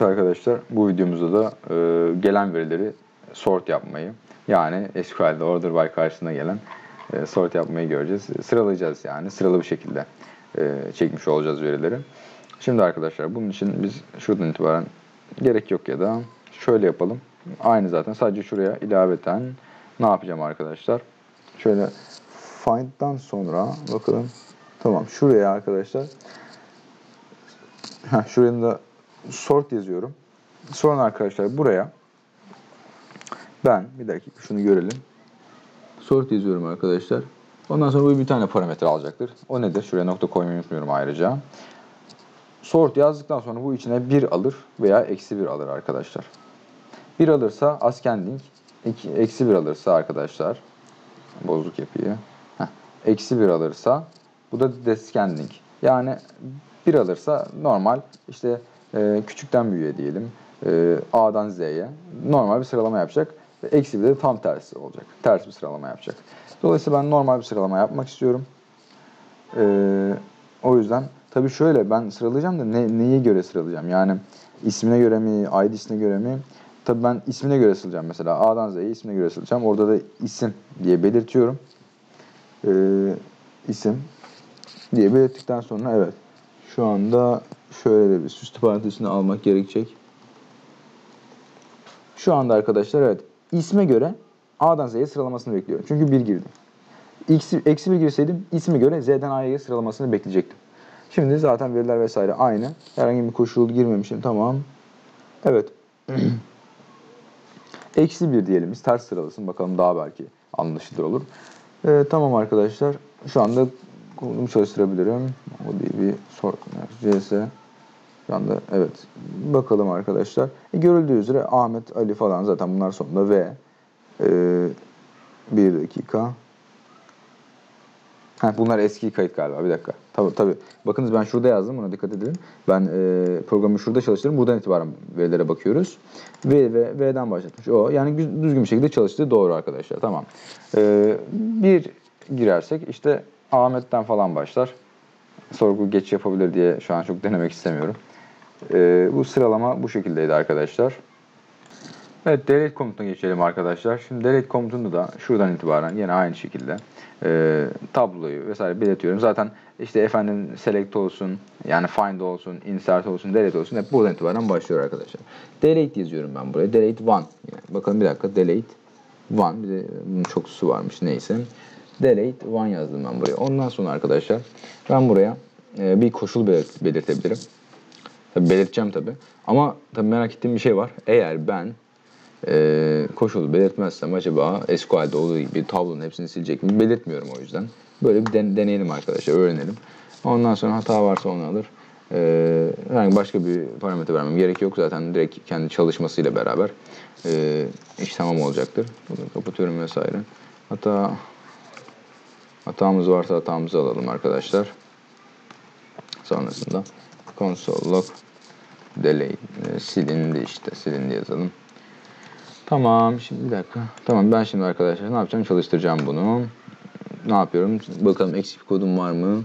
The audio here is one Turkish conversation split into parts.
Arkadaşlar bu videomuzda da e, gelen verileri sort yapmayı yani SQL'de order by karşısına gelen e, sort yapmayı göreceğiz. Sıralayacağız yani sıralı bir şekilde e, çekmiş olacağız verileri. Şimdi arkadaşlar bunun için biz şuradan itibaren gerek yok ya da şöyle yapalım. Aynı zaten sadece şuraya ilaveten ne yapacağım arkadaşlar? Şöyle find'dan sonra bakalım. Tamam şuraya arkadaşlar. Heh, şuraya da sort yazıyorum. Sonra arkadaşlar buraya ben bir dakika şunu görelim. Sort yazıyorum arkadaşlar. Ondan sonra bu bir tane parametre alacaktır. O nedir? Şuraya nokta koymayı unutmuyorum ayrıca. Sort yazdıktan sonra bu içine 1 alır veya eksi 1 alır arkadaşlar. 1 alırsa ascending, eksi 1 alırsa arkadaşlar bozuk yapıyı. Eksi 1 alırsa bu da descending. Yani 1 alırsa normal işte e, küçükten büyüğe diyelim. E, A'dan Z'ye normal bir sıralama yapacak. Eksi bir de tam tersi olacak. Ters bir sıralama yapacak. Dolayısıyla ben normal bir sıralama yapmak istiyorum. E, o yüzden tabii şöyle ben sıralayacağım da ne, neye göre sıralayacağım? Yani ismine göre mi, ID'sine göre mi? Tabii ben ismine göre sıralayacağım mesela. A'dan Z'ye ismine göre sıralayacağım. Orada da isim diye belirtiyorum. E, isim diye belirttikten sonra evet şu anda şöyle de bir süslü parantezini almak gerekecek. Şu anda arkadaşlar evet isme göre A'dan Z'ye sıralamasını bekliyorum. Çünkü 1 girdim. Eksi, eksi 1 girseydim isme göre Z'den A'ya sıralamasını bekleyecektim. Şimdi zaten veriler vesaire aynı. Herhangi bir koşul girmemişim. Tamam. Evet. eksi 1 diyelim. Biz ters sıralasın. Bakalım daha belki anlaşılır olur. Ee, tamam arkadaşlar. Şu anda bunu çalıştırabilirim. O değil bir sort. CS. Şu anda evet. Bakalım arkadaşlar. E, görüldüğü üzere Ahmet, Ali falan zaten bunlar sonunda ve e, bir dakika. Ha, bunlar eski kayıt galiba. Bir dakika. Tabii tabii. Bakınız ben şurada yazdım. Buna dikkat edin. Ben e, programı şurada çalıştırdım. Buradan itibaren verilere bakıyoruz. V ve V'den başlatmış. O yani düzgün bir şekilde çalıştığı doğru arkadaşlar. Tamam. E, bir girersek işte Ahmet'ten falan başlar. Sorgu geç yapabilir diye şu an çok denemek istemiyorum. E, bu sıralama bu şekildeydi arkadaşlar. Evet delete komutuna geçelim arkadaşlar. Şimdi delete komutunda da şuradan itibaren yine aynı şekilde e, tabloyu vesaire belirtiyorum. Zaten işte efendim select olsun yani find olsun, insert olsun, delete olsun hep buradan itibaren başlıyor arkadaşlar. Delete yazıyorum ben buraya. Delete one. Yani bakalım bir dakika delete one. Bir de bunun çok su varmış neyse. Delete one yazdım ben buraya. Ondan sonra arkadaşlar ben buraya e, bir koşul belirt belirtebilirim. Tabii belirteceğim tabi. Ama tabi merak ettiğim bir şey var. Eğer ben e, koşulu belirtmezsem acaba SQL'de olduğu gibi tablonun hepsini silecek mi? Belirtmiyorum o yüzden. Böyle bir den deneyelim arkadaşlar, öğrenelim. Ondan sonra hata varsa onu alır. Ee, herhangi başka bir parametre vermem gerek yok. Zaten direkt kendi çalışmasıyla beraber e, iş tamam olacaktır. Bunu kapatıyorum vesaire. Hata hatamız varsa hatamızı alalım arkadaşlar. Sonrasında console log delete e, silindi işte silindi yazalım. Tamam şimdi bir dakika. Tamam ben şimdi arkadaşlar ne yapacağım? Çalıştıracağım bunu. Ne yapıyorum? Bakalım eksik kodum var mı?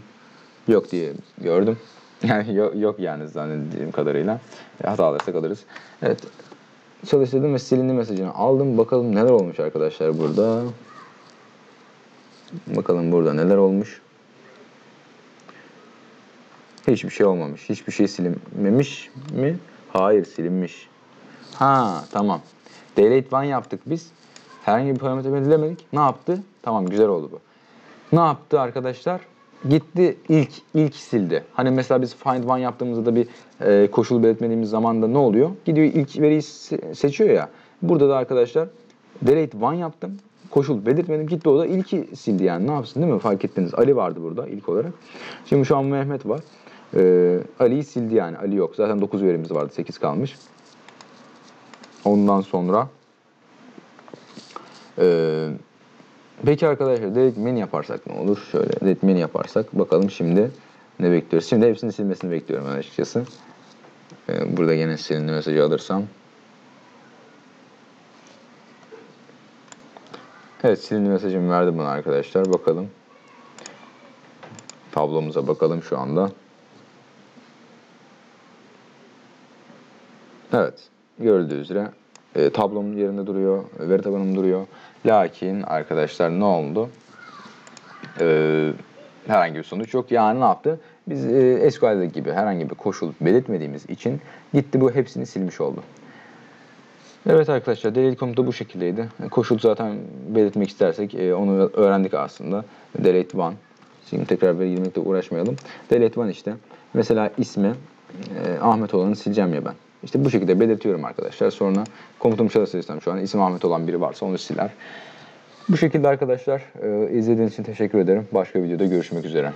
Yok diye gördüm. Yani yok, yok yani zannettiğim kadarıyla. E, hata alırsak alırız. Evet. Çalıştırdım ve silindi mesajını aldım. Bakalım neler olmuş arkadaşlar burada. Bakalım burada neler olmuş. Hiçbir şey olmamış. Hiçbir şey silinmemiş mi? Hayır silinmiş. Ha tamam. Delete one yaptık biz. Herhangi bir parametre belirlemedik. Ne yaptı? Tamam güzel oldu bu. Ne yaptı arkadaşlar? Gitti ilk ilk sildi. Hani mesela biz find one yaptığımızda da bir e, koşul belirtmediğimiz zaman da ne oluyor? Gidiyor ilk veriyi seçiyor ya. Burada da arkadaşlar delete one yaptım. Koşul belirtmedim. Gitti o da ilki sildi yani. Ne yapsın değil mi? Fark ettiniz. Ali vardı burada ilk olarak. Şimdi şu an Mehmet var. Ee, Ali'yi sildi yani. Ali yok. Zaten 9 verimiz vardı. 8 kalmış. Ondan sonra e, peki arkadaşlar delete menu yaparsak ne olur? Şöyle delete menu yaparsak bakalım şimdi ne bekliyoruz? Şimdi hepsini silmesini bekliyorum açıkçası. E, burada yine silindi mesajı alırsam. Evet silindi mesajımı verdi bana arkadaşlar. Bakalım. Tablomuza bakalım şu anda. Evet. Görüldüğü üzere e, tablom yerinde duruyor. Veri tabanım duruyor. Lakin arkadaşlar ne oldu? E, herhangi bir sonuç yok. Yani ne yaptı? Biz e, SQL'deki gibi herhangi bir koşul belirtmediğimiz için gitti bu hepsini silmiş oldu. Evet arkadaşlar delete komut da bu şekildeydi. Koşul zaten belirtmek istersek e, onu öğrendik aslında. Delete one. Şimdi tekrar veri girmekle uğraşmayalım. Delete one işte. Mesela ismi e, Ahmet olanı sileceğim ya ben. İşte bu şekilde belirtiyorum arkadaşlar. Sonra komutumu çalıştırsam şu an isim Ahmet olan biri varsa onu siler. Bu şekilde arkadaşlar e, izlediğiniz için teşekkür ederim. Başka videoda görüşmek üzere.